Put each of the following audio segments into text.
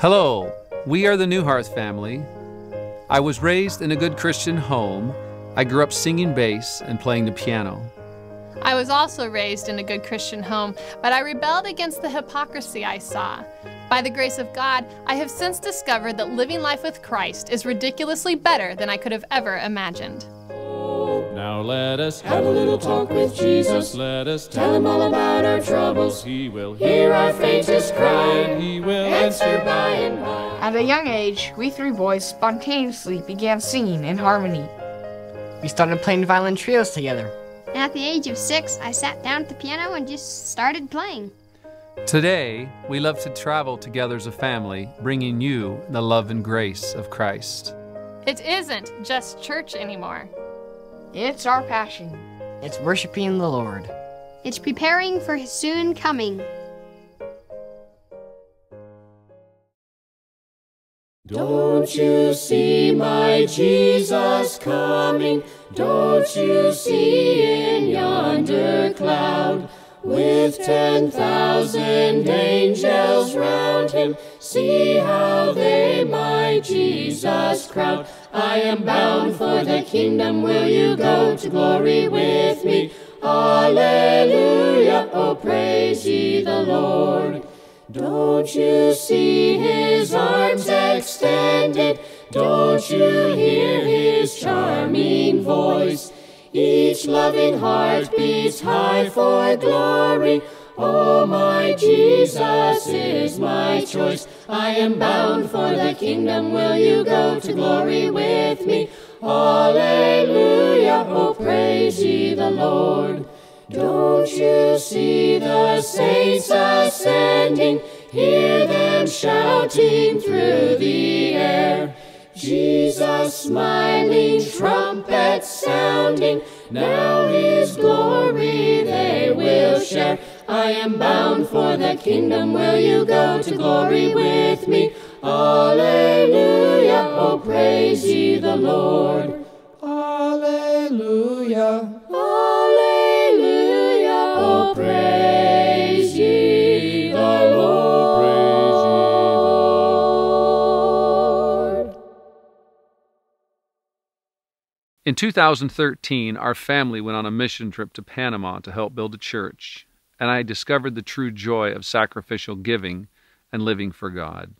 Hello, we are the Neuharth family. I was raised in a good Christian home. I grew up singing bass and playing the piano. I was also raised in a good Christian home, but I rebelled against the hypocrisy I saw. By the grace of God, I have since discovered that living life with Christ is ridiculously better than I could have ever imagined. Now let us have a little talk with Jesus. Let us tell him all about our troubles. He will hear our faintest cry, and he will answer by and by. At a young age, we three boys spontaneously began singing in harmony. We started playing violin trios together. And at the age of six, I sat down at the piano and just started playing. Today, we love to travel together as a family, bringing you the love and grace of Christ. It isn't just church anymore. It's our passion. It's worshiping the Lord. It's preparing for his soon coming. Don't you see my Jesus coming? Don't you see in yonder cloud? With ten thousand angels round him, see how they my Jesus crowd. I am bound for the kingdom, will you go to glory with me? Alleluia, oh praise ye the Lord. Don't you see his arms extended? Don't you hear his charming voice? Each loving heart beats high for glory. Oh, my Jesus is my choice. I am bound for the kingdom. Will you go to glory with me? Alleluia, oh praise ye the Lord. Don't you see the saints ascending? Hear them shouting through the air. Jesus smiling, trumpets sounding, now his glory they will share. I am bound for the kingdom, will you go to glory with me? Alleluia, oh praise ye the Lord. Alleluia, Alleluia, oh praise ye the Lord. In 2013, our family went on a mission trip to Panama to help build a church, and I discovered the true joy of sacrificial giving and living for God.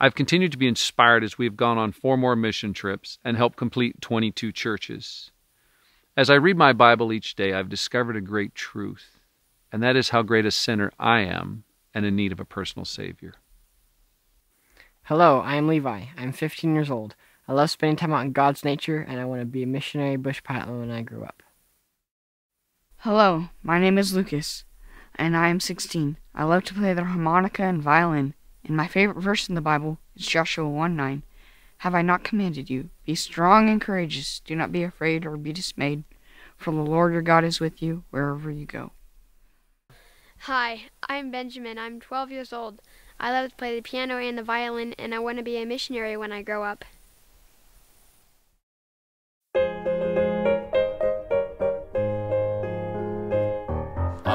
I've continued to be inspired as we have gone on four more mission trips and helped complete 22 churches. As I read my Bible each day, I've discovered a great truth, and that is how great a sinner I am and in need of a personal Savior. Hello, I am Levi. I'm 15 years old. I love spending time out in God's nature, and I want to be a missionary bush pilot when I grow up. Hello, my name is Lucas, and I am 16. I love to play the harmonica and violin, and my favorite verse in the Bible is Joshua 1 9. Have I not commanded you? Be strong and courageous. Do not be afraid or be dismayed, for the Lord your God is with you wherever you go. Hi, I'm Benjamin. I'm 12 years old. I love to play the piano and the violin, and I want to be a missionary when I grow up.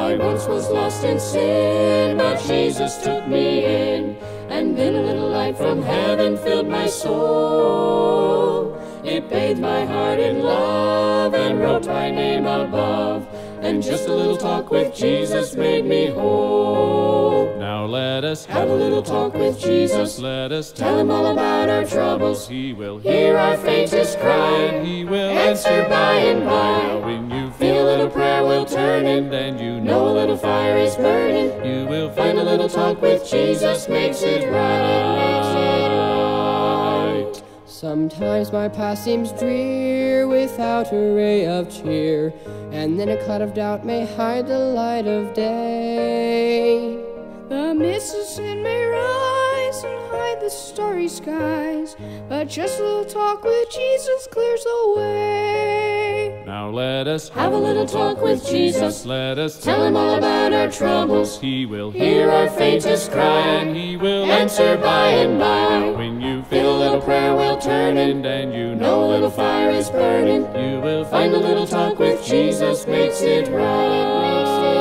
I once was lost in sin, but Jesus took me in. And then a little light from heaven filled my soul. It bathed my heart in love and wrote my name above. And just a little talk with Jesus made me whole. Now let us have a little talk with Jesus. Let us tell him all about our troubles. He will hear our faintest cry, and he will answer by and by. Little prayer will turn, and then you know a little fire is burning. You will find a little talk with Jesus makes it right. Sometimes my past seems drear without a ray of cheer, and then a cloud of doubt may hide the light of day. The mists in may rise and hide the starry skies, but just a little talk with Jesus clears the way. Now let us have a little talk with Jesus. Let us tell him all about our troubles. He will hear our faintest cry, and he will answer by and by. When you feel a little prayer will turn, and you know a little fire is burning, you will find a little talk with Jesus makes it right. And makes it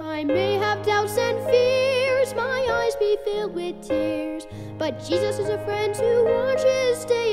wide. I may have doubts and fears, my eyes be filled with tears. But Jesus is a friend who watches day.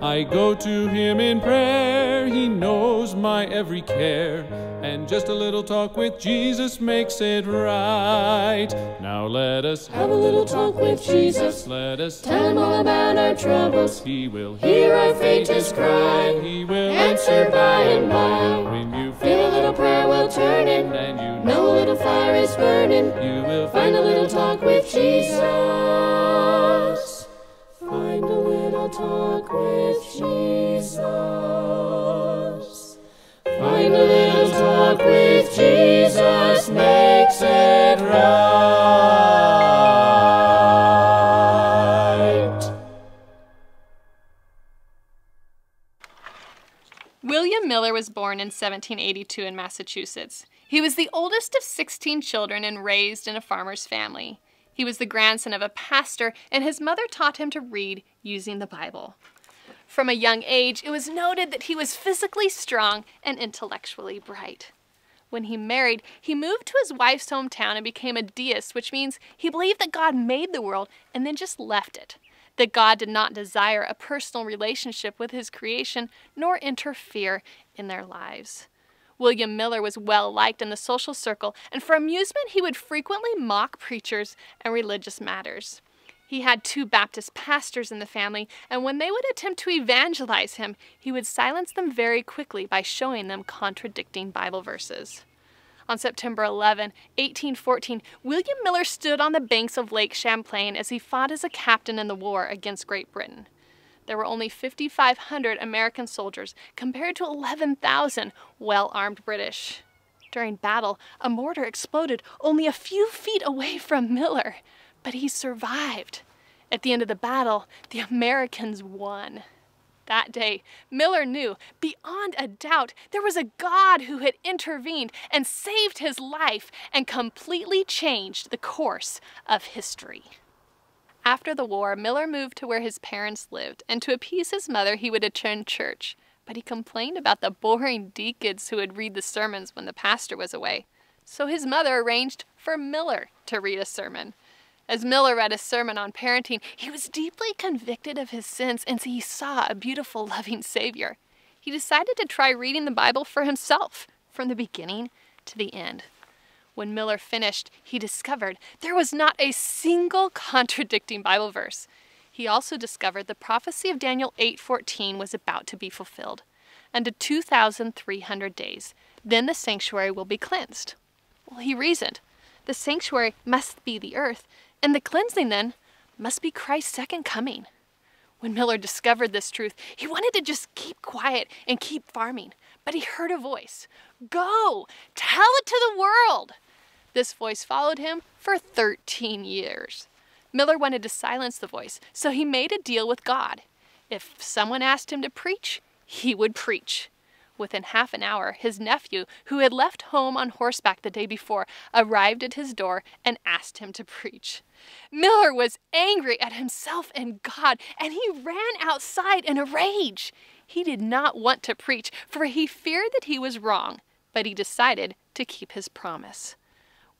I go to him in prayer, he knows my every care. And just a little talk with Jesus makes it right. Now let us Have a little talk with Jesus. Let us Tell him all about our troubles. He will Hear our faintest cry. He will Answer by and by. When you Feel a little prayer will turn it. and you Know a little fire is burning. you will Find a little with Jesus. Find a talk with Jesus makes it right. William Miller was born in 1782 in Massachusetts. He was the oldest of 16 children and raised in a farmer's family. He was the grandson of a pastor, and his mother taught him to read using the Bible. From a young age, it was noted that he was physically strong and intellectually bright. When he married, he moved to his wife's hometown and became a deist, which means he believed that God made the world and then just left it. That God did not desire a personal relationship with his creation nor interfere in their lives. William Miller was well liked in the social circle, and for amusement, he would frequently mock preachers and religious matters. He had two Baptist pastors in the family, and when they would attempt to evangelize him, he would silence them very quickly by showing them contradicting Bible verses. On September 11, 1814, William Miller stood on the banks of Lake Champlain as he fought as a captain in the war against Great Britain. There were only 5,500 American soldiers compared to 11,000 well armed British. During battle, a mortar exploded only a few feet away from Miller, but he survived. At the end of the battle, the Americans won. That day, Miller knew beyond a doubt there was a God who had intervened and saved his life and completely changed the course of history. After the war, Miller moved to where his parents lived, and to appease his mother, he would attend church. But he complained about the boring deacons who would read the sermons when the pastor was away. So his mother arranged for Miller to read a sermon. As Miller read a sermon on parenting, he was deeply convicted of his sins and he saw a beautiful, loving Savior. He decided to try reading the Bible for himself, from the beginning to the end. When Miller finished, he discovered there was not a single contradicting Bible verse. He also discovered the prophecy of Daniel 8:14 was about to be fulfilled. Unto 2300 days, then the sanctuary will be cleansed. Well, he reasoned, the sanctuary must be the earth, and the cleansing then must be Christ's second coming. When Miller discovered this truth, he wanted to just keep quiet and keep farming, but he heard a voice Go, tell it to the world. This voice followed him for 13 years. Miller wanted to silence the voice, so he made a deal with God. If someone asked him to preach, he would preach. Within half an hour, his nephew, who had left home on horseback the day before, arrived at his door and asked him to preach. Miller was angry at himself and God, and he ran outside in a rage. He did not want to preach, for he feared that he was wrong, but he decided to keep his promise.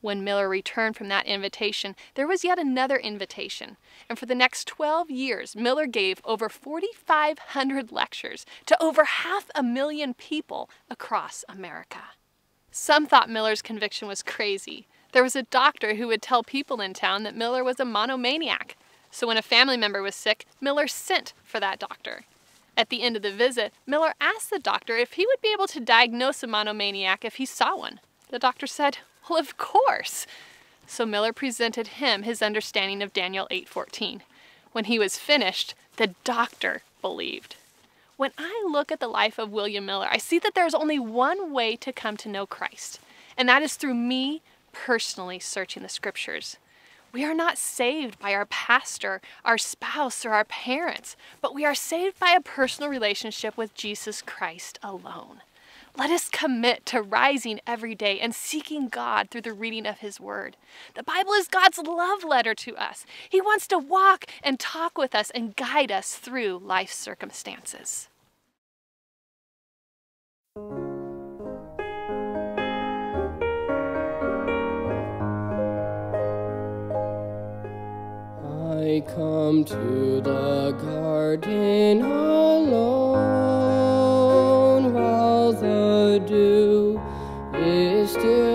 When Miller returned from that invitation, there was yet another invitation. And for the next 12 years, Miller gave over 4,500 lectures to over half a million people across America. Some thought Miller's conviction was crazy. There was a doctor who would tell people in town that Miller was a monomaniac. So when a family member was sick, Miller sent for that doctor. At the end of the visit, Miller asked the doctor if he would be able to diagnose a monomaniac if he saw one. The doctor said, well, of course. So Miller presented him his understanding of Daniel 8:14. When he was finished, the doctor believed. When I look at the life of William Miller, I see that there's only one way to come to know Christ, and that is through me personally searching the scriptures. We are not saved by our pastor, our spouse, or our parents, but we are saved by a personal relationship with Jesus Christ alone. Let us commit to rising every day and seeking God through the reading of His Word. The Bible is God's love letter to us. He wants to walk and talk with us and guide us through life's circumstances. come to the garden alone dew is still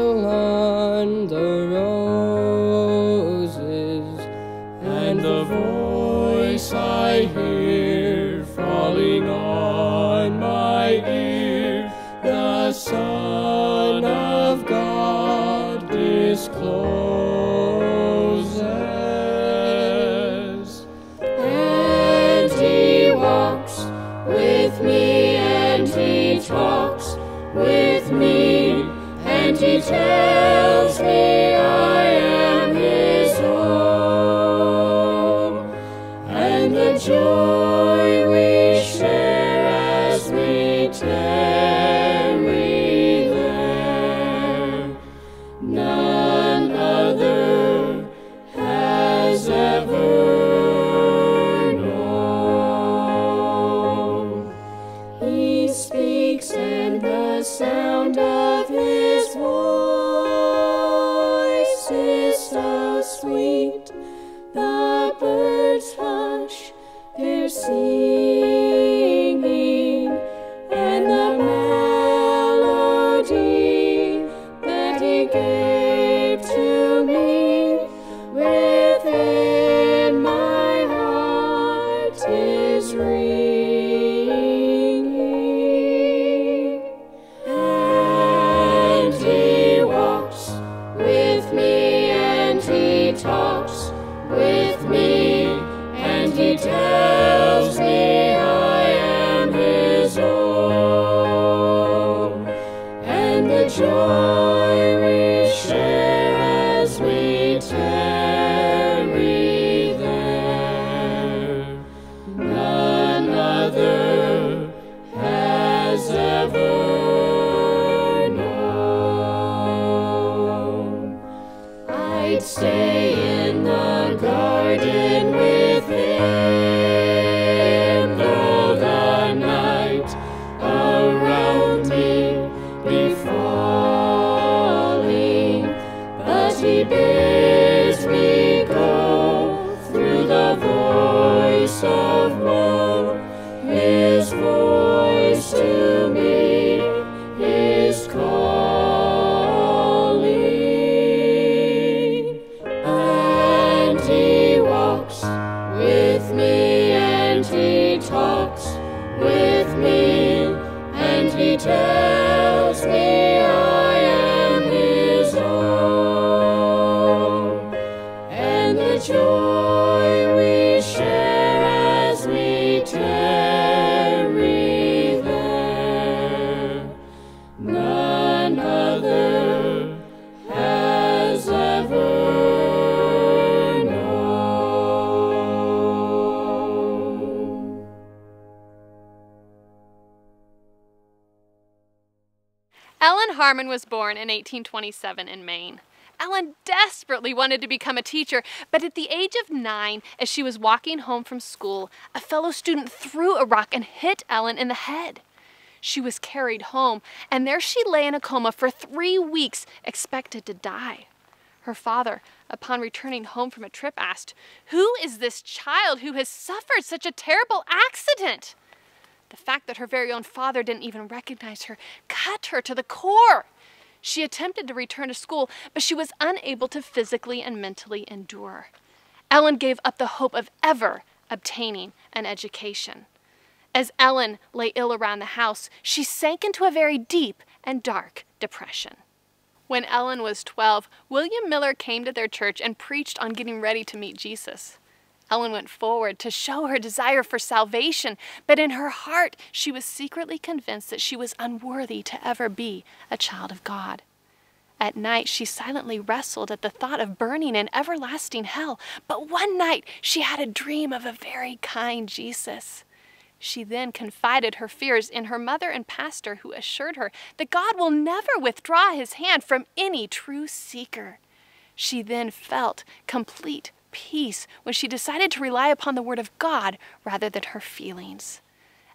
Ellen was born in 1827 in Maine. Ellen desperately wanted to become a teacher, but at the age of nine, as she was walking home from school, a fellow student threw a rock and hit Ellen in the head. She was carried home, and there she lay in a coma for three weeks, expected to die. Her father, upon returning home from a trip, asked, Who is this child who has suffered such a terrible accident? The fact that her very own father didn't even recognize her cut her to the core. She attempted to return to school, but she was unable to physically and mentally endure. Ellen gave up the hope of ever obtaining an education. As Ellen lay ill around the house, she sank into a very deep and dark depression. When Ellen was 12, William Miller came to their church and preached on getting ready to meet Jesus. Ellen went forward to show her desire for salvation, but in her heart she was secretly convinced that she was unworthy to ever be a child of God. At night she silently wrestled at the thought of burning in everlasting hell, but one night she had a dream of a very kind Jesus. She then confided her fears in her mother and pastor, who assured her that God will never withdraw his hand from any true seeker. She then felt complete peace when she decided to rely upon the Word of God rather than her feelings.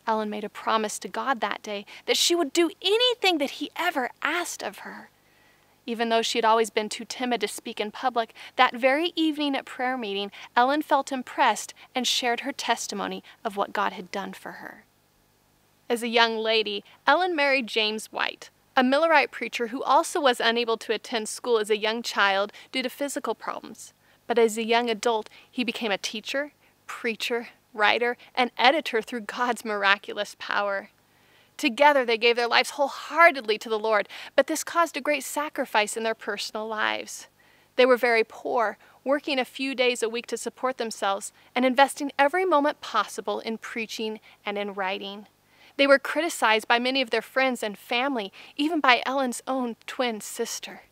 Ellen made a promise to God that day that she would do anything that He ever asked of her. Even though she had always been too timid to speak in public, that very evening at prayer meeting, Ellen felt impressed and shared her testimony of what God had done for her. As a young lady, Ellen married James White, a Millerite preacher who also was unable to attend school as a young child due to physical problems. But as a young adult, he became a teacher, preacher, writer, and editor through God's miraculous power. Together, they gave their lives wholeheartedly to the Lord, but this caused a great sacrifice in their personal lives. They were very poor, working a few days a week to support themselves and investing every moment possible in preaching and in writing. They were criticized by many of their friends and family, even by Ellen's own twin sister.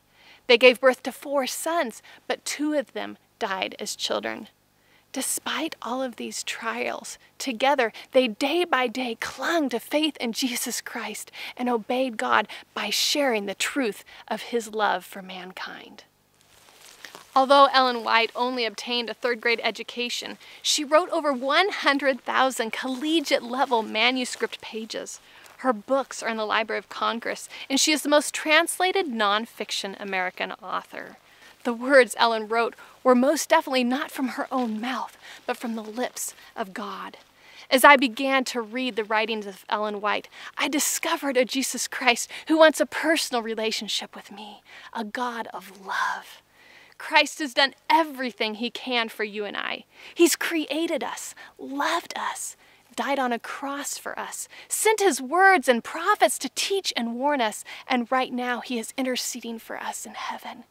They gave birth to four sons, but two of them died as children. Despite all of these trials, together they day by day clung to faith in Jesus Christ and obeyed God by sharing the truth of his love for mankind. Although Ellen White only obtained a third grade education, she wrote over 100,000 collegiate level manuscript pages. Her books are in the Library of Congress, and she is the most translated nonfiction American author. The words Ellen wrote were most definitely not from her own mouth, but from the lips of God. As I began to read the writings of Ellen White, I discovered a Jesus Christ who wants a personal relationship with me, a God of love. Christ has done everything he can for you and I. He's created us, loved us, died on a cross for us, sent his words and prophets to teach and warn us, and right now he is interceding for us in heaven.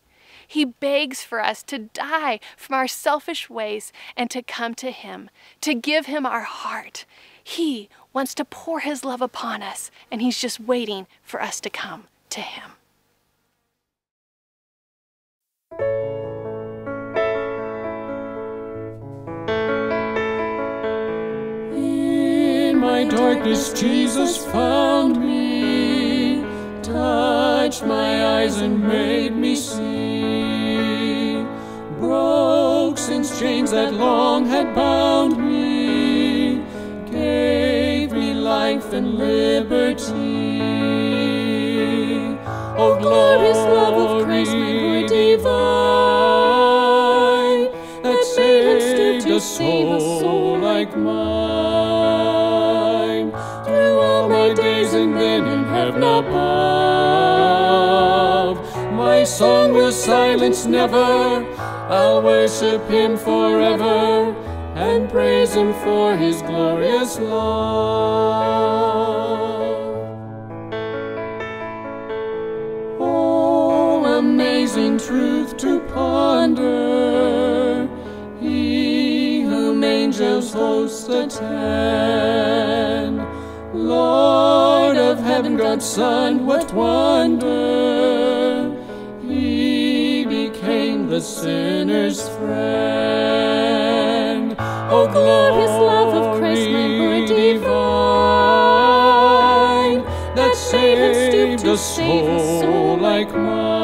He begs for us to die from our selfish ways and to come to Him, to give Him our heart. He wants to pour His love upon us, and He's just waiting for us to come to Him. In my darkness, Jesus found me, touched my eyes and made me see. Broke since chains that long had bound me, gave me life and liberty. Oh, oh glorious love of Christ, my Lord divine, that saved a soul like mine. Through all my days and then in heaven above, my song will silence never. I'll worship him forever and praise him for his glorious love. Oh, amazing truth to ponder. He whom angels hosts attend. Lord of heaven, God's Son, what wonder. He the sinner's friend. Oh, glorious love of Christ, my Lord divine, that saved a soul like mine.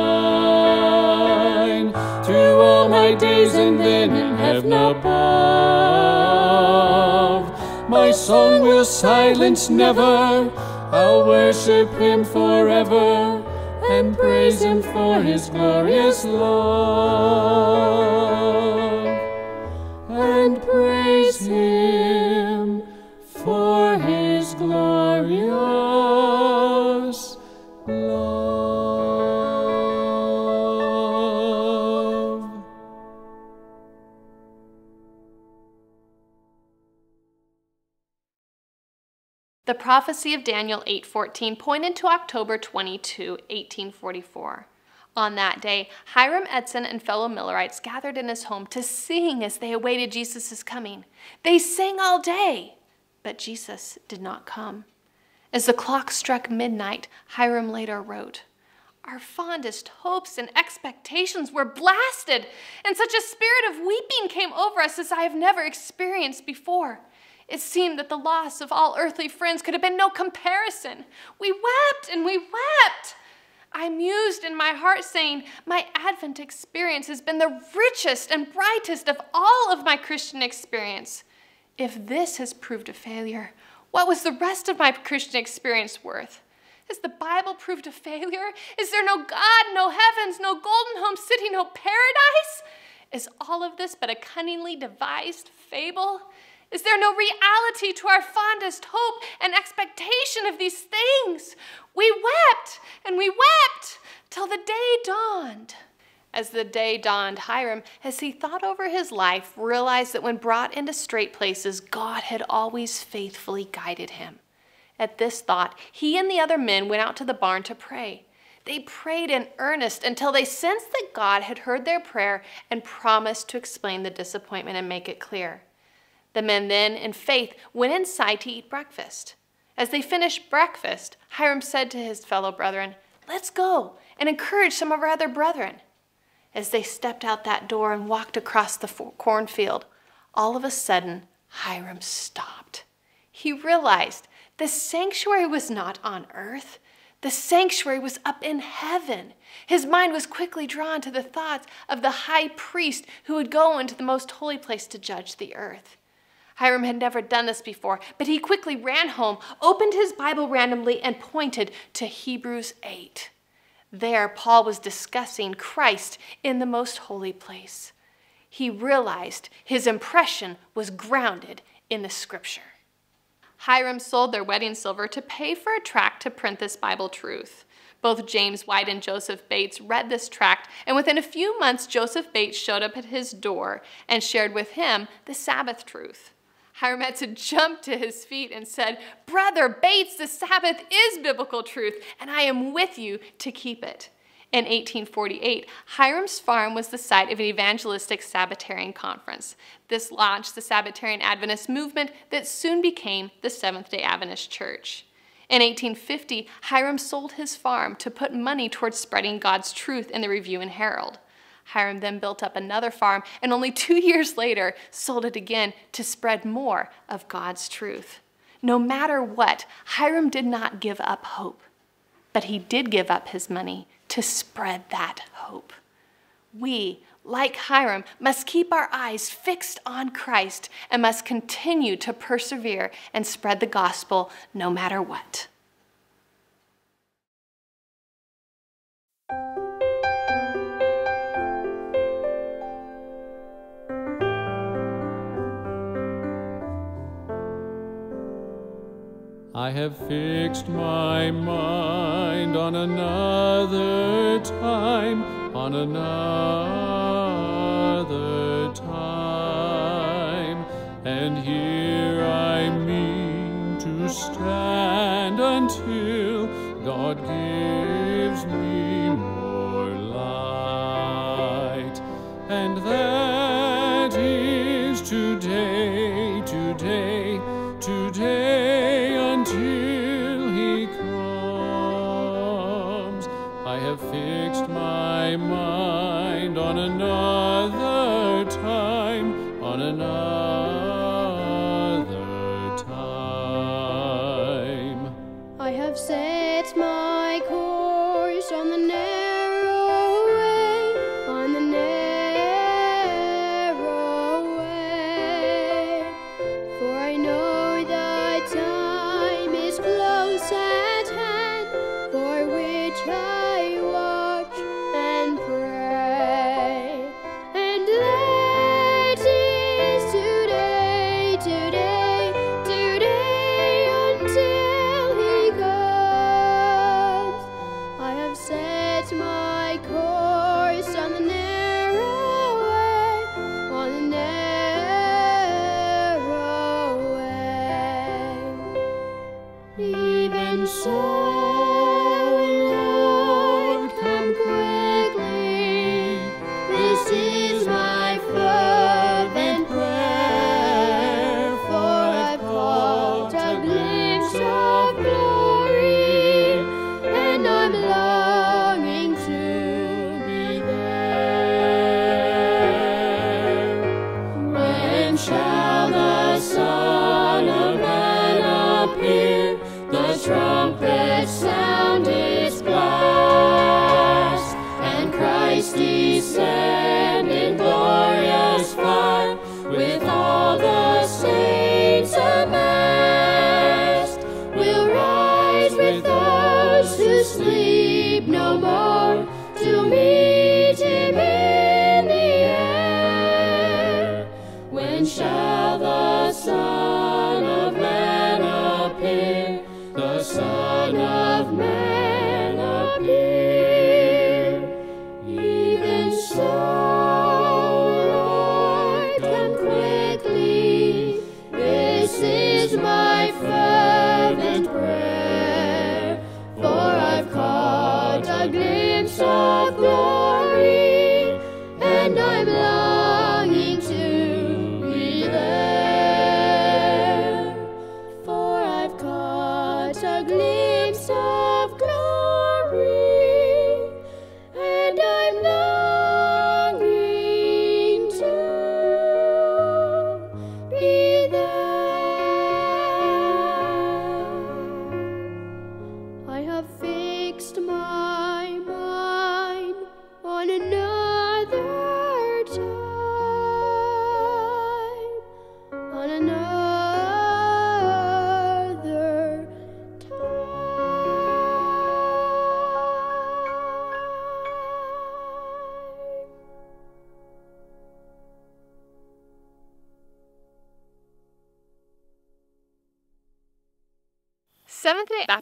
Through all my days and then in heaven above, my song will silence never. I'll worship him forever praise him for his glorious love. Prophecy of Daniel 8:14 pointed to October 22, 1844. On that day, Hiram Edson and fellow Millerites gathered in his home to sing as they awaited Jesus' coming. They sang all day, but Jesus did not come. As the clock struck midnight, Hiram later wrote, Our fondest hopes and expectations were blasted, and such a spirit of weeping came over us as I have never experienced before. It seemed that the loss of all earthly friends could have been no comparison. We wept and we wept. I mused in my heart, saying, My Advent experience has been the richest and brightest of all of my Christian experience. If this has proved a failure, what was the rest of my Christian experience worth? Has the Bible proved a failure? Is there no God, no heavens, no golden home city, no paradise? Is all of this but a cunningly devised fable? Is there no reality to our fondest hope and expectation of these things? We wept and we wept till the day dawned. As the day dawned, Hiram, as he thought over his life, realized that when brought into straight places, God had always faithfully guided him. At this thought, he and the other men went out to the barn to pray. They prayed in earnest until they sensed that God had heard their prayer and promised to explain the disappointment and make it clear. The men then, in faith, went inside to eat breakfast. As they finished breakfast, Hiram said to his fellow brethren, Let's go and encourage some of our other brethren. As they stepped out that door and walked across the cornfield, all of a sudden, Hiram stopped. He realized the sanctuary was not on earth. The sanctuary was up in heaven. His mind was quickly drawn to the thoughts of the high priest who would go into the most holy place to judge the earth. Hiram had never done this before, but he quickly ran home, opened his Bible randomly, and pointed to Hebrews 8. There, Paul was discussing Christ in the most holy place. He realized his impression was grounded in the scripture. Hiram sold their wedding silver to pay for a tract to print this Bible truth. Both James White and Joseph Bates read this tract, and within a few months, Joseph Bates showed up at his door and shared with him the Sabbath truth. Hiram had to jump to his feet and said, Brother Bates, the Sabbath is biblical truth, and I am with you to keep it. In 1848, Hiram's farm was the site of an evangelistic Sabbatarian conference. This launched the Sabbatarian Adventist movement that soon became the Seventh day Adventist Church. In 1850, Hiram sold his farm to put money towards spreading God's truth in the Review and Herald. Hiram then built up another farm and only two years later sold it again to spread more of God's truth. No matter what, Hiram did not give up hope, but he did give up his money to spread that hope. We, like Hiram, must keep our eyes fixed on Christ and must continue to persevere and spread the gospel no matter what. I have fixed my mind on another time, on another time, and here I mean to stand until God gives me more light, and that ugly.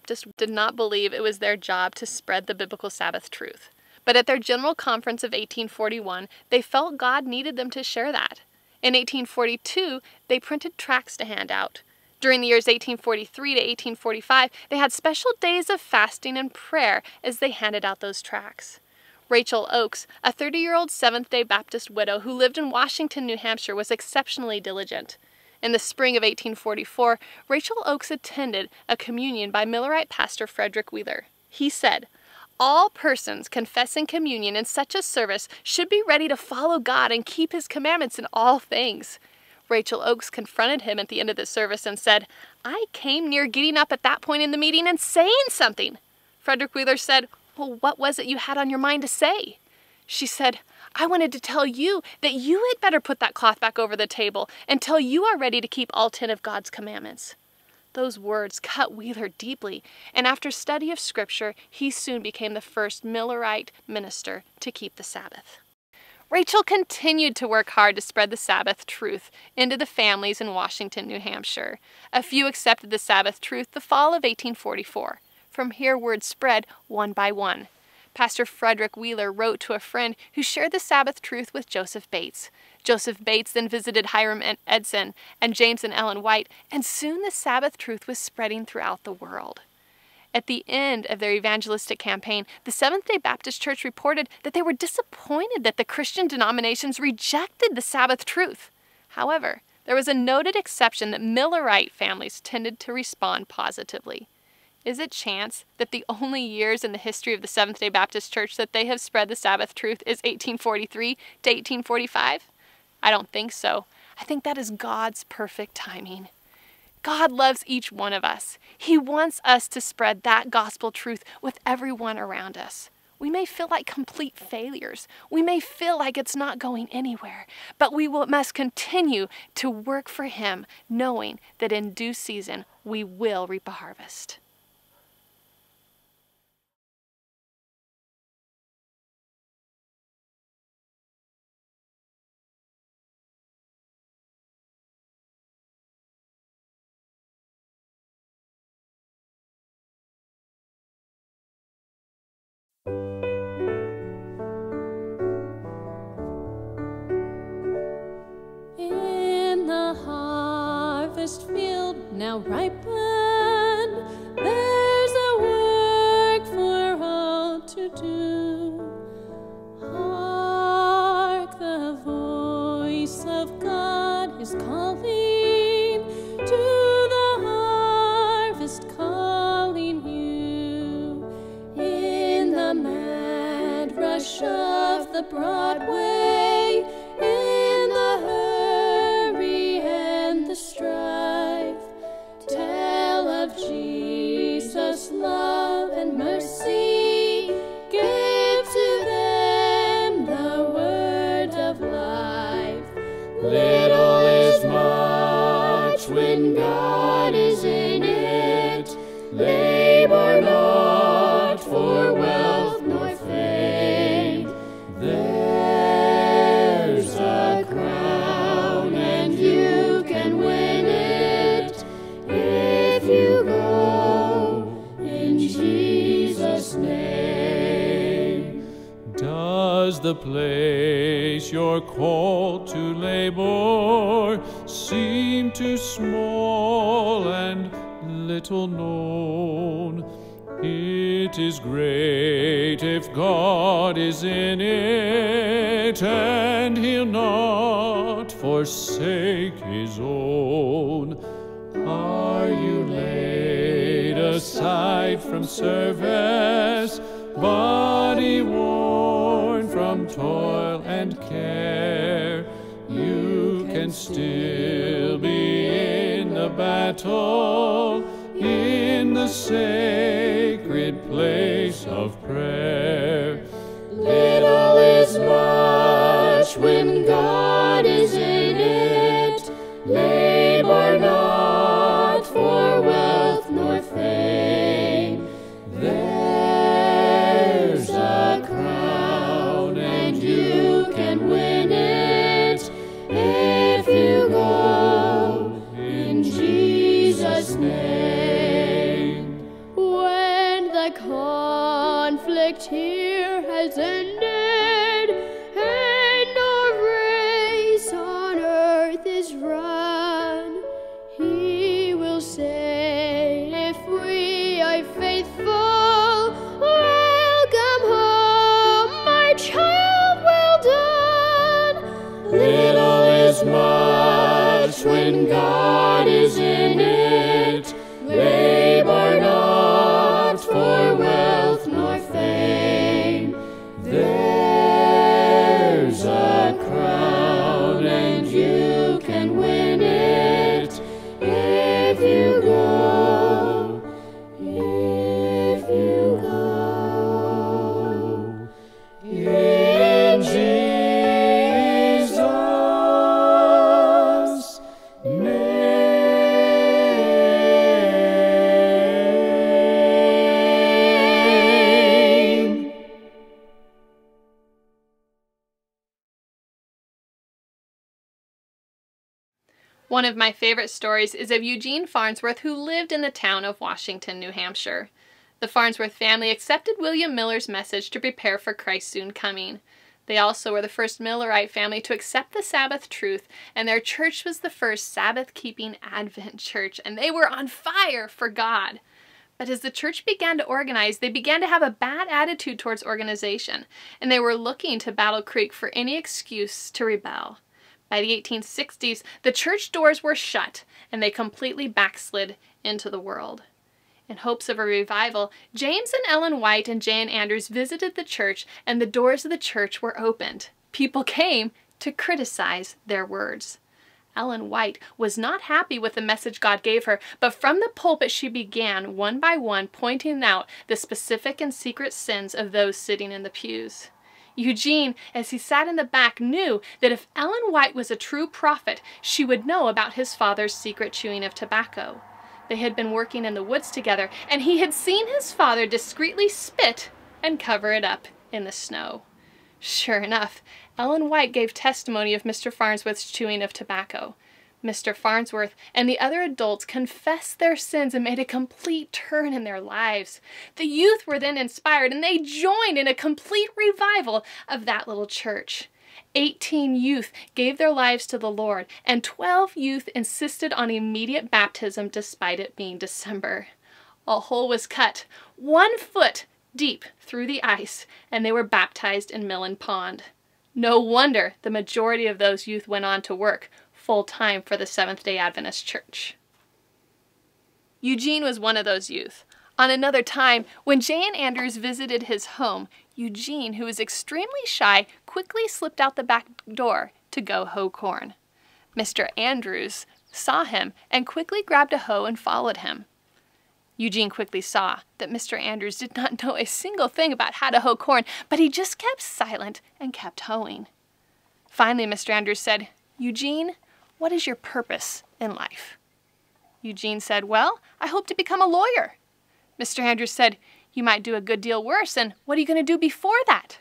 Baptists did not believe it was their job to spread the biblical Sabbath truth. But at their General Conference of 1841, they felt God needed them to share that. In 1842, they printed tracts to hand out. During the years 1843 to 1845, they had special days of fasting and prayer as they handed out those tracts. Rachel Oakes, a 30 year old Seventh day Baptist widow who lived in Washington, New Hampshire, was exceptionally diligent. In the spring of 1844, Rachel Oakes attended a communion by Millerite pastor Frederick Wheeler. He said, all persons confessing communion in such a service should be ready to follow God and keep his commandments in all things. Rachel Oakes confronted him at the end of the service and said, I came near getting up at that point in the meeting and saying something. Frederick Wheeler said, Well, what was it you had on your mind to say? She said, I wanted to tell you that you had better put that cloth back over the table until you are ready to keep all ten of God's commandments. Those words cut Wheeler deeply, and after study of Scripture, he soon became the first Millerite minister to keep the Sabbath. Rachel continued to work hard to spread the Sabbath truth into the families in Washington, New Hampshire. A few accepted the Sabbath truth the fall of 1844. From here, word spread one by one. Pastor Frederick Wheeler wrote to a friend who shared the Sabbath truth with Joseph Bates. Joseph Bates then visited Hiram Edson and James and Ellen White, and soon the Sabbath truth was spreading throughout the world. At the end of their evangelistic campaign, the Seventh day Baptist Church reported that they were disappointed that the Christian denominations rejected the Sabbath truth. However, there was a noted exception that Millerite families tended to respond positively. Is it chance that the only years in the history of the Seventh day Baptist Church that they have spread the Sabbath truth is 1843 to 1845? I don't think so. I think that is God's perfect timing. God loves each one of us. He wants us to spread that gospel truth with everyone around us. We may feel like complete failures. We may feel like it's not going anywhere, but we will, must continue to work for Him, knowing that in due season we will reap a harvest. In the harvest field now ripen, there's a work for all to do. Favorite stories is of Eugene Farnsworth, who lived in the town of Washington, New Hampshire. The Farnsworth family accepted William Miller's message to prepare for Christ's soon coming. They also were the first Millerite family to accept the Sabbath truth, and their church was the first Sabbath keeping Advent church, and they were on fire for God. But as the church began to organize, they began to have a bad attitude towards organization, and they were looking to Battle Creek for any excuse to rebel. By the 1860s, the church doors were shut and they completely backslid into the world. In hopes of a revival, James and Ellen White and J.N. Andrews visited the church and the doors of the church were opened. People came to criticize their words. Ellen White was not happy with the message God gave her, but from the pulpit she began, one by one, pointing out the specific and secret sins of those sitting in the pews. Eugene, as he sat in the back, knew that if Ellen White was a true prophet, she would know about his father's secret chewing of tobacco. They had been working in the woods together, and he had seen his father discreetly spit and cover it up in the snow. Sure enough, Ellen White gave testimony of Mr. Farnsworth's chewing of tobacco. Mr. Farnsworth and the other adults confessed their sins and made a complete turn in their lives. The youth were then inspired and they joined in a complete revival of that little church. 18 youth gave their lives to the Lord, and 12 youth insisted on immediate baptism despite it being December. A hole was cut one foot deep through the ice, and they were baptized in Millen Pond. No wonder the majority of those youth went on to work full time for the Seventh day Adventist Church. Eugene was one of those youth. On another time, when J.N. Andrews visited his home, Eugene, who was extremely shy, quickly slipped out the back door to go hoe corn. Mr. Andrews saw him and quickly grabbed a hoe and followed him. Eugene quickly saw that Mr. Andrews did not know a single thing about how to hoe corn, but he just kept silent and kept hoeing. Finally, Mr. Andrews said, Eugene, what is your purpose in life? Eugene said, Well, I hope to become a lawyer. Mr. Andrews said, You might do a good deal worse, and what are you going to do before that?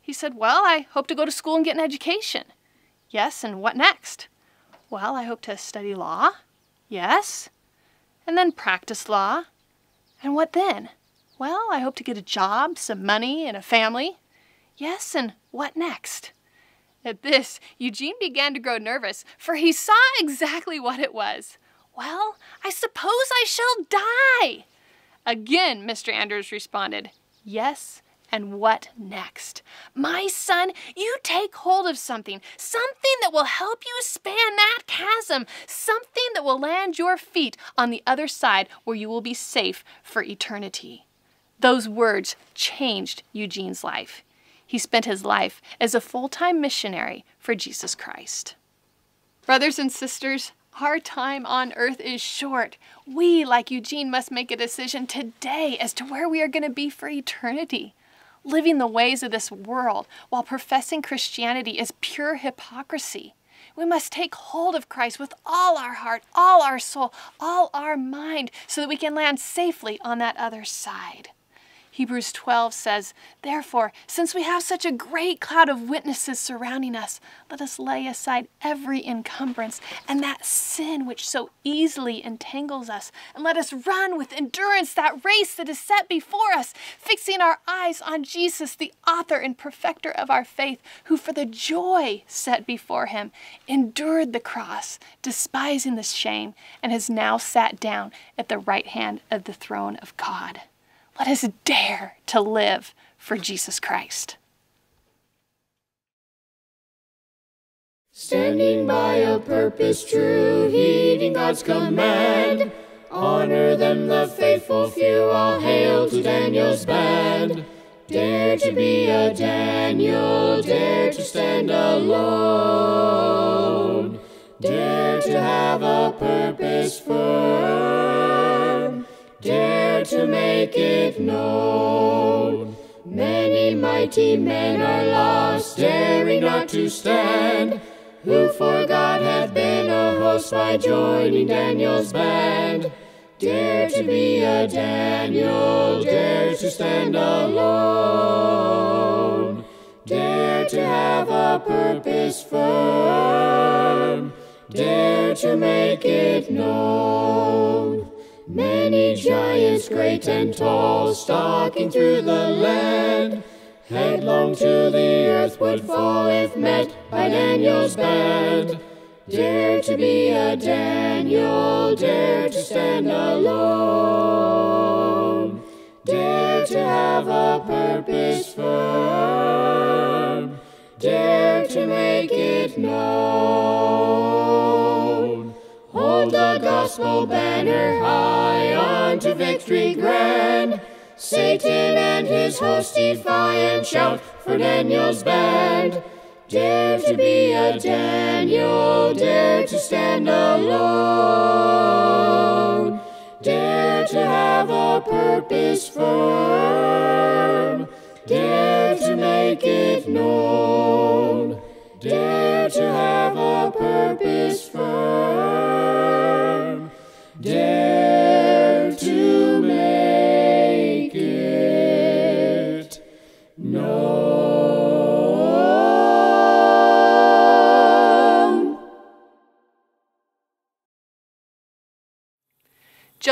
He said, Well, I hope to go to school and get an education. Yes, and what next? Well, I hope to study law. Yes. And then practice law. And what then? Well, I hope to get a job, some money, and a family. Yes, and what next? At this, Eugene began to grow nervous, for he saw exactly what it was. Well, I suppose I shall die. Again, Mr. Andrews responded, Yes, and what next? My son, you take hold of something, something that will help you span that chasm, something that will land your feet on the other side where you will be safe for eternity. Those words changed Eugene's life. He spent his life as a full time missionary for Jesus Christ. Brothers and sisters, our time on earth is short. We, like Eugene, must make a decision today as to where we are going to be for eternity. Living the ways of this world while professing Christianity is pure hypocrisy. We must take hold of Christ with all our heart, all our soul, all our mind, so that we can land safely on that other side. Hebrews 12 says, Therefore, since we have such a great cloud of witnesses surrounding us, let us lay aside every encumbrance and that sin which so easily entangles us, and let us run with endurance that race that is set before us, fixing our eyes on Jesus, the author and perfecter of our faith, who for the joy set before him endured the cross, despising the shame, and has now sat down at the right hand of the throne of God. Let us dare to live for Jesus Christ. Standing by a purpose true, heeding God's command. Honor them, the faithful few, all hail to Daniel's band. Dare to be a Daniel, dare to stand alone. Dare to have a purpose firm, dare to make it known. Many mighty men are lost, daring not to stand, who for God have been a host by joining Daniel's band. Dare to be a Daniel, dare to stand alone. Dare to have a purpose firm, dare to make it known. Many giants, great and tall, stalking through the land, headlong to the earth would fall if met by Daniel's band. Dare to be a Daniel, dare to stand alone. Dare to have a purpose firm, dare to make it known. Hold the gospel banner high unto victory grand. Satan and his host defy and shout for Daniel's band. Dare to be a Daniel, dare to stand alone. Dare to have a purpose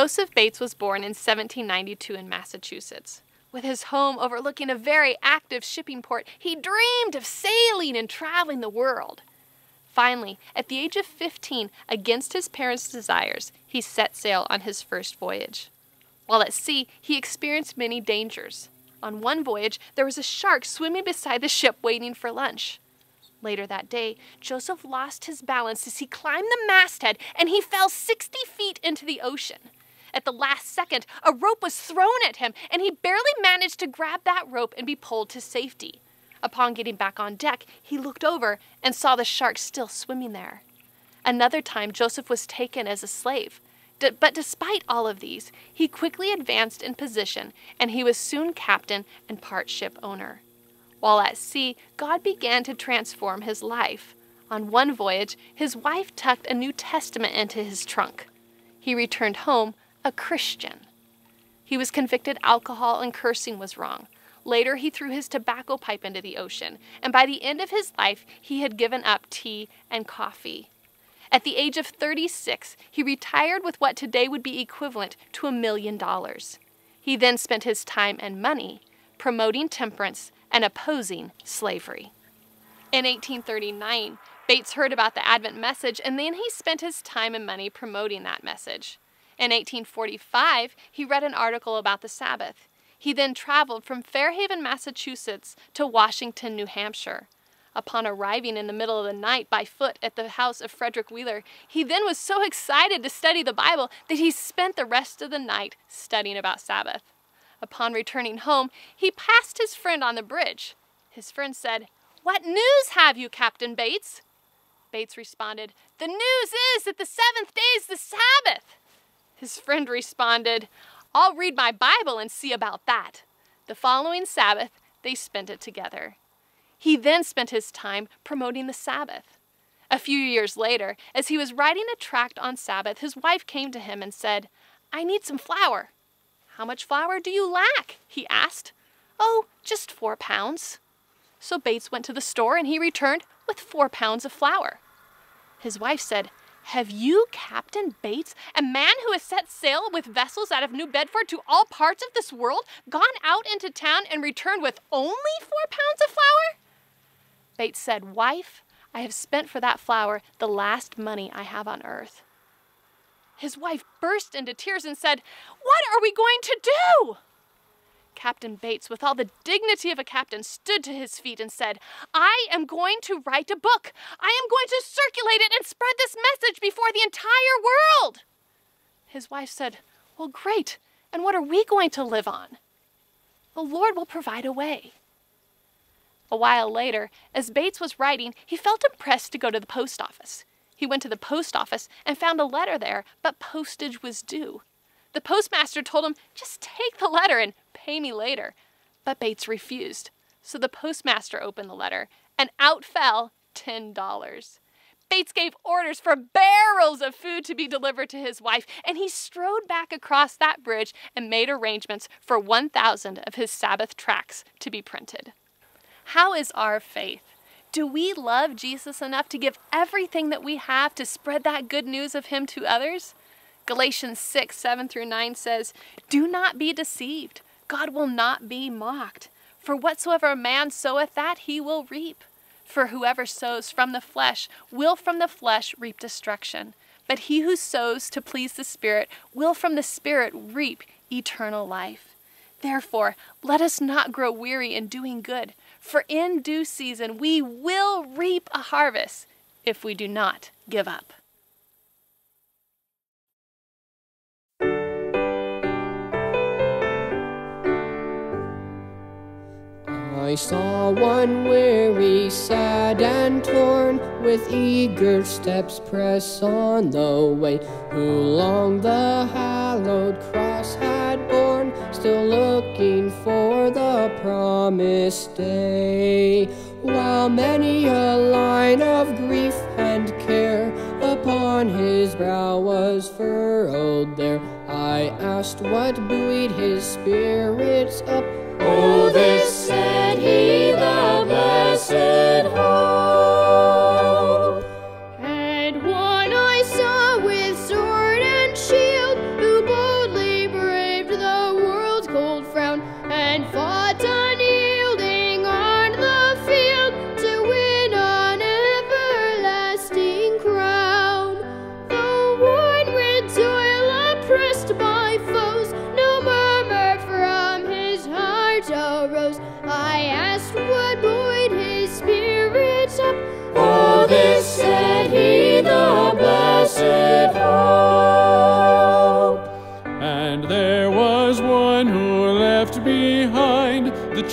Joseph Bates was born in 1792 in Massachusetts. With his home overlooking a very active shipping port, he dreamed of sailing and traveling the world. Finally, at the age of 15, against his parents' desires, he set sail on his first voyage. While at sea, he experienced many dangers. On one voyage, there was a shark swimming beside the ship waiting for lunch. Later that day, Joseph lost his balance as he climbed the masthead and he fell 60 feet into the ocean. At the last second, a rope was thrown at him, and he barely managed to grab that rope and be pulled to safety. Upon getting back on deck, he looked over and saw the shark still swimming there. Another time, Joseph was taken as a slave. D- but despite all of these, he quickly advanced in position, and he was soon captain and part ship owner. While at sea, God began to transform his life. On one voyage, his wife tucked a New Testament into his trunk. He returned home a Christian. He was convicted alcohol and cursing was wrong. Later, he threw his tobacco pipe into the ocean, and by the end of his life, he had given up tea and coffee. At the age of 36, he retired with what today would be equivalent to a million dollars. He then spent his time and money promoting temperance and opposing slavery. In 1839, Bates heard about the Advent message, and then he spent his time and money promoting that message. In 1845, he read an article about the Sabbath. He then traveled from Fairhaven, Massachusetts to Washington, New Hampshire. Upon arriving in the middle of the night by foot at the house of Frederick Wheeler, he then was so excited to study the Bible that he spent the rest of the night studying about Sabbath. Upon returning home, he passed his friend on the bridge. His friend said, What news have you, Captain Bates? Bates responded, The news is that the seventh day is the Sabbath. His friend responded, I'll read my Bible and see about that. The following Sabbath, they spent it together. He then spent his time promoting the Sabbath. A few years later, as he was writing a tract on Sabbath, his wife came to him and said, I need some flour. How much flour do you lack? he asked. Oh, just four pounds. So Bates went to the store and he returned with four pounds of flour. His wife said, Have you, Captain Bates, a man who has set sail with vessels out of New Bedford to all parts of this world, gone out into town and returned with only four pounds of flour? Bates said, Wife, I have spent for that flour the last money I have on earth. His wife burst into tears and said, What are we going to do? Captain Bates, with all the dignity of a captain, stood to his feet and said, I am going to write a book. I am going to circulate it and spread this message before the entire world. His wife said, Well, great. And what are we going to live on? The Lord will provide a way. A while later, as Bates was writing, he felt impressed to go to the post office. He went to the post office and found a letter there, but postage was due. The postmaster told him, just take the letter and pay me later. But Bates refused. So the postmaster opened the letter, and out fell $10. Bates gave orders for barrels of food to be delivered to his wife, and he strode back across that bridge and made arrangements for 1,000 of his Sabbath tracts to be printed. How is our faith? Do we love Jesus enough to give everything that we have to spread that good news of Him to others? Galatians 6 7 through 9 says, Do not be deceived. God will not be mocked. For whatsoever a man soweth, that he will reap. For whoever sows from the flesh will from the flesh reap destruction. But he who sows to please the Spirit will from the Spirit reap eternal life. Therefore, let us not grow weary in doing good, for in due season we will reap a harvest if we do not give up. I saw one weary, sad, and torn, with eager steps press on the way, who long the hallowed cross had borne, still looking for the promised day. While many a line of grief and care upon his brow was furrowed there, I asked what buoyed his spirits up. Oh, this said he, the blessed hope.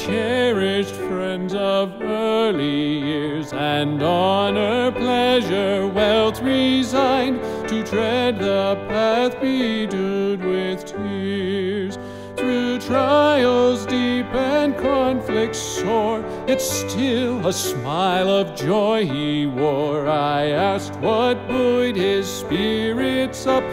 Cherished friends of early years, and honor, pleasure, wealth resigned to tread the path bedewed with tears. Through trials deep and conflicts sore, yet still a smile of joy he wore. I asked what buoyed his spirits up.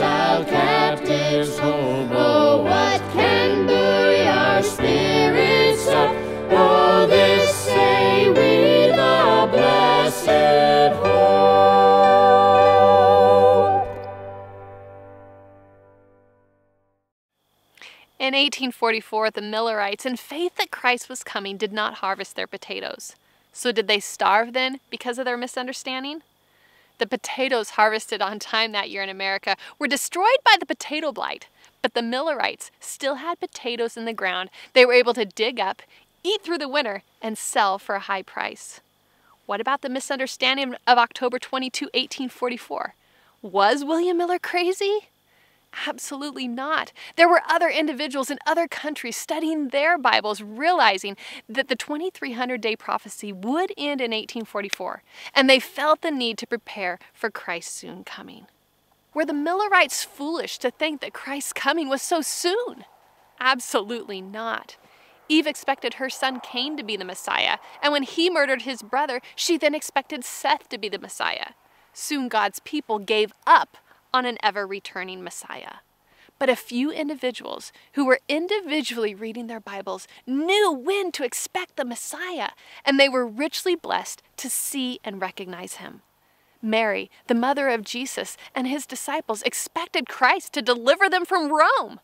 Exiled captives home. Oh, what can buoy our spirits up? Oh, this say we, the blessed. In 1844, the Millerites, in faith that Christ was coming, did not harvest their potatoes. So, did they starve then because of their misunderstanding? The potatoes harvested on time that year in America were destroyed by the potato blight, but the Millerites still had potatoes in the ground they were able to dig up, eat through the winter, and sell for a high price. What about the misunderstanding of October 22, 1844? Was William Miller crazy? Absolutely not. There were other individuals in other countries studying their Bibles, realizing that the 2300 day prophecy would end in 1844, and they felt the need to prepare for Christ's soon coming. Were the Millerites foolish to think that Christ's coming was so soon? Absolutely not. Eve expected her son Cain to be the Messiah, and when he murdered his brother, she then expected Seth to be the Messiah. Soon God's people gave up on an ever returning Messiah. But a few individuals who were individually reading their Bibles knew when to expect the Messiah, and they were richly blessed to see and recognize him. Mary, the mother of Jesus, and his disciples expected Christ to deliver them from Rome.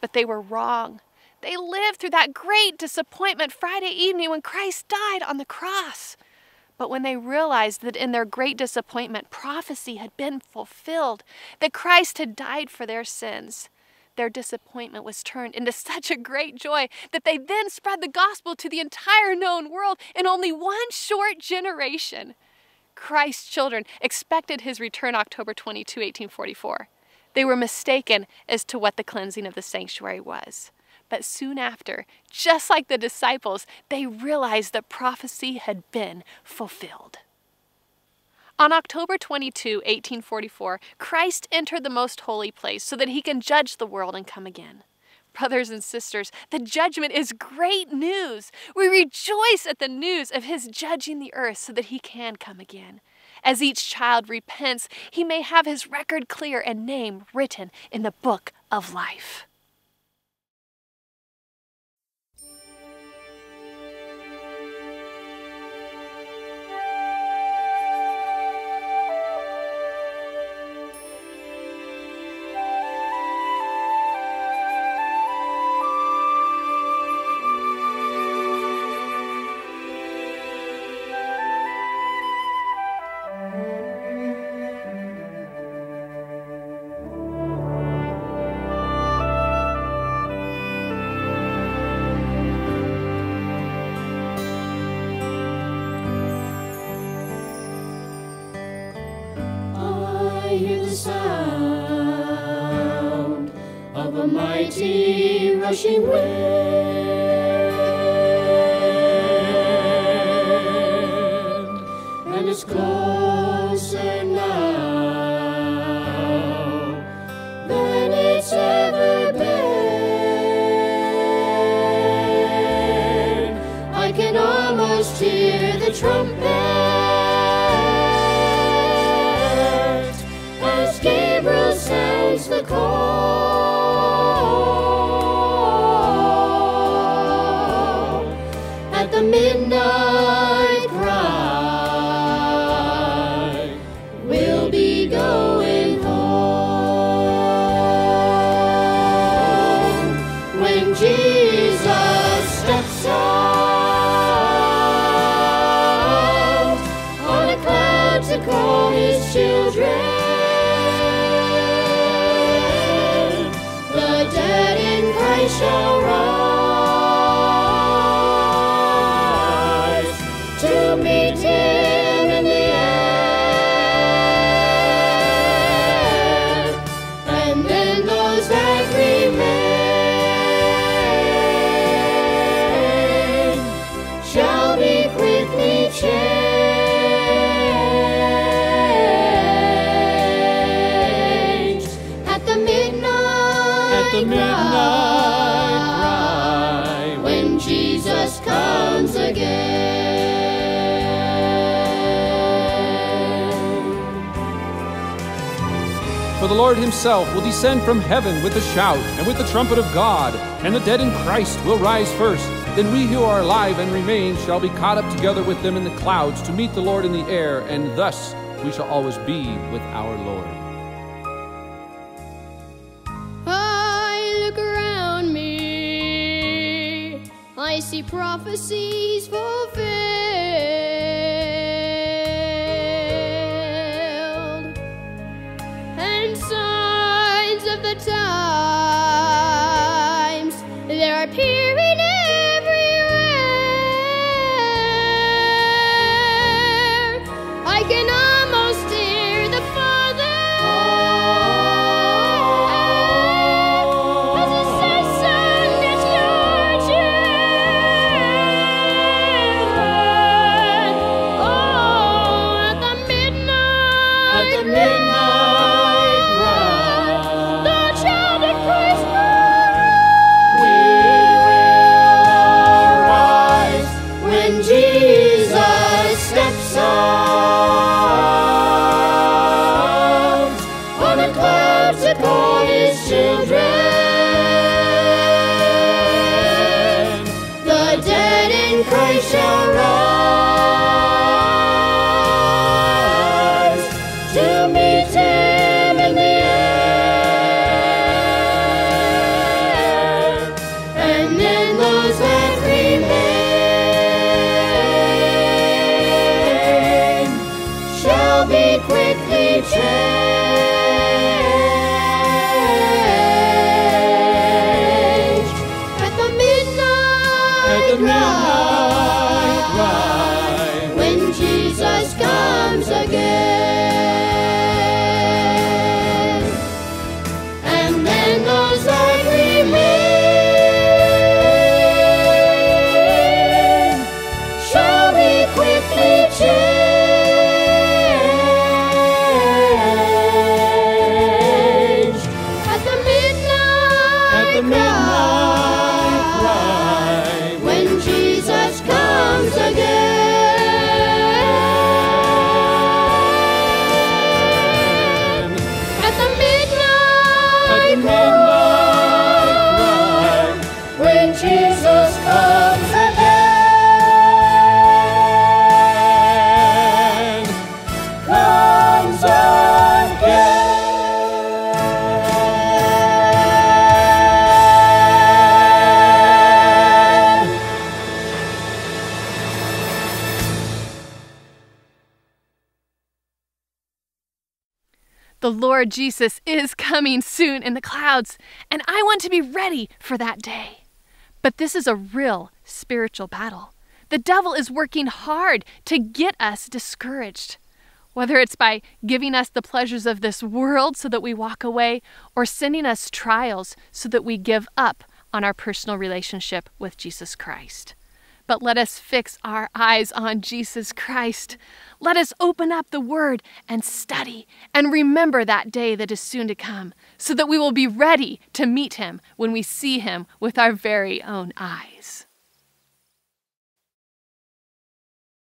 But they were wrong. They lived through that great disappointment Friday evening when Christ died on the cross. But when they realized that in their great disappointment prophecy had been fulfilled, that Christ had died for their sins, their disappointment was turned into such a great joy that they then spread the gospel to the entire known world in only one short generation. Christ's children expected his return October 22, 1844. They were mistaken as to what the cleansing of the sanctuary was. But soon after, just like the disciples, they realized that prophecy had been fulfilled. On October 22, 1844, Christ entered the most holy place so that he can judge the world and come again. Brothers and sisters, the judgment is great news. We rejoice at the news of his judging the earth so that he can come again. As each child repents, he may have his record clear and name written in the book of life. Lord himself will descend from heaven with a shout and with the trumpet of God, and the dead in Christ will rise first. Then we who are alive and remain shall be caught up together with them in the clouds to meet the Lord in the air, and thus we shall always be with our Lord. I look around me, I see prophecies Lord Jesus is coming soon in the clouds, and I want to be ready for that day. But this is a real spiritual battle. The devil is working hard to get us discouraged. Whether it's by giving us the pleasures of this world so that we walk away, or sending us trials so that we give up on our personal relationship with Jesus Christ. But let us fix our eyes on Jesus Christ. Let us open up the Word and study and remember that day that is soon to come, so that we will be ready to meet Him when we see Him with our very own eyes.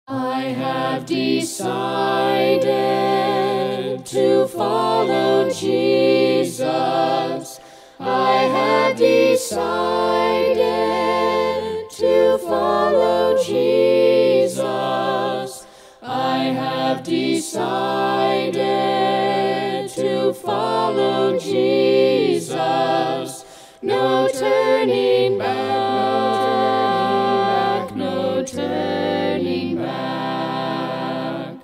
I have decided to follow Jesus. I have decided follow Jesus. I have decided to follow Jesus. No turning back, no turning back.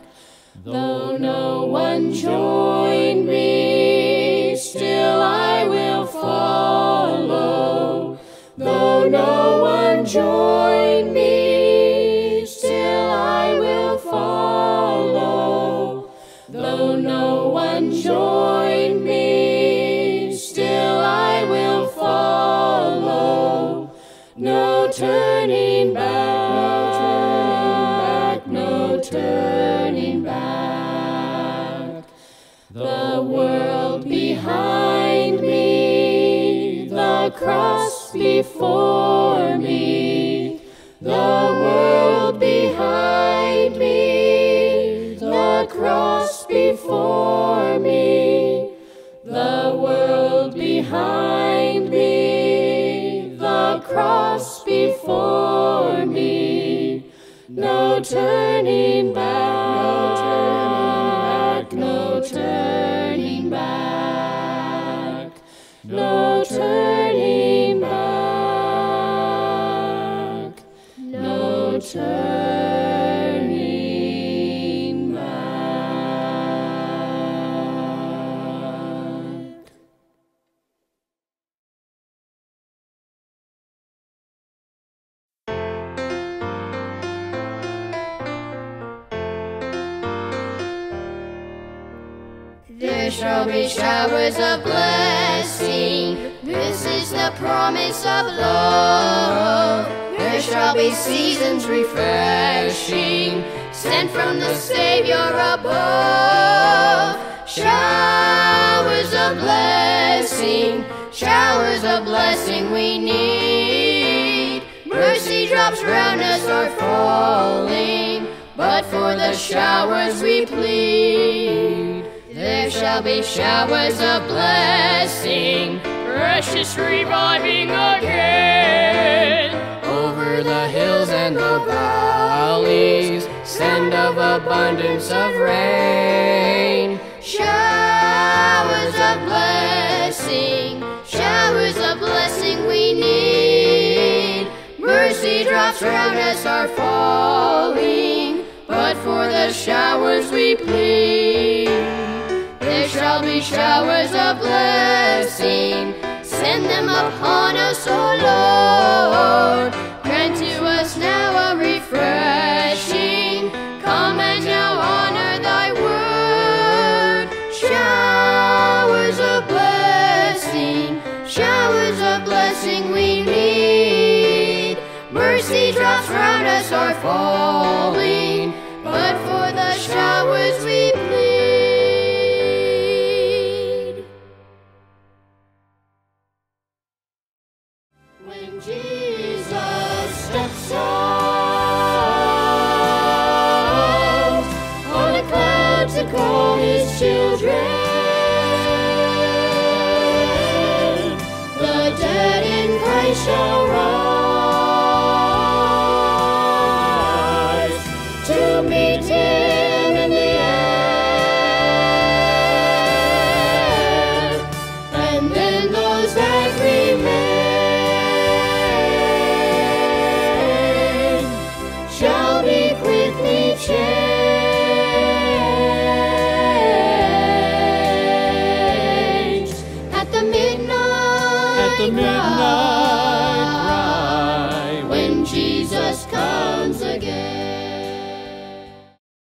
Though no one join me, still I will follow. Though no one before me, the world behind me, the cross before me, the world behind me, the cross before me. No turning back, of blessing. This is the promise of love. There shall be seasons refreshing, sent from the Savior above. Showers of blessing, showers of blessing we need. Mercy drops round us are falling, but for the showers we plead. There shall be showers of blessing, precious reviving again. Over the hills and the valleys, send of abundance of rain. Showers of blessing, showers of blessing we need. Mercy drops round us are falling, but for the showers we plead. Shall be showers of blessing. Send them upon us, O Lord. Grant to us now a refreshing. Come and now honor thy word. Showers of blessing, showers of blessing we need. Mercy drops round us are falling,